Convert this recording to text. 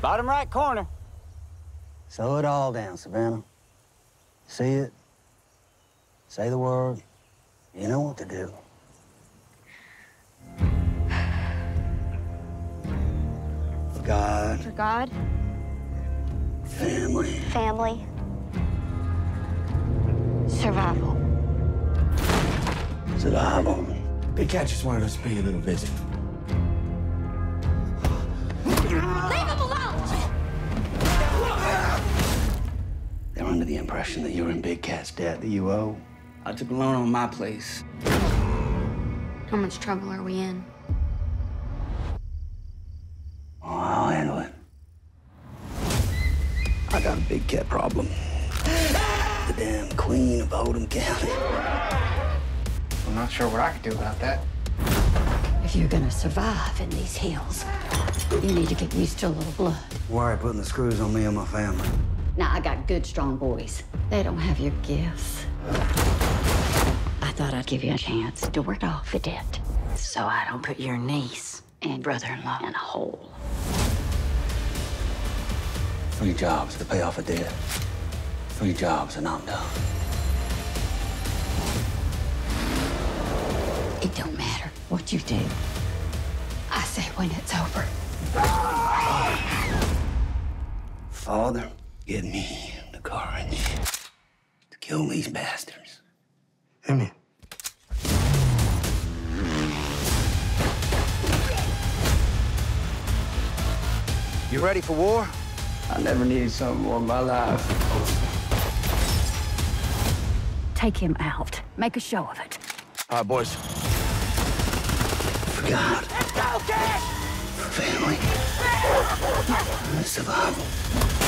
Bottom right corner. Slow it all down, Savannah. See it? Say the word. You know what to do. For God, For God, family, family, survival. survival. Big Cat just wanted us to pay a little visit. The impression that you're in Big Cat's debt that you owe. I took a loan on my place. How much trouble are we in? Oh, I'll handle it. I got a Big Cat problem. The damn queen of Oldham County. I'm not sure what I could do about that. If you're gonna survive in these hills, you need to get used to a little blood. Why are you putting the screws on me and my family? Now, I got good, strong boys. They don't have your gifts. I thought I'd give you a chance to work off the debt so I don't put your niece and brother-in-law in a hole. Three jobs to pay off a debt. Three jobs and I'm done. It don't matter what you do. I say when it's over. Father, give me the courage to kill these bastards. Amen. You ready for war? I never needed something more in my life. Take him out. Make a show of it. All right, boys. For God. For family. For survival.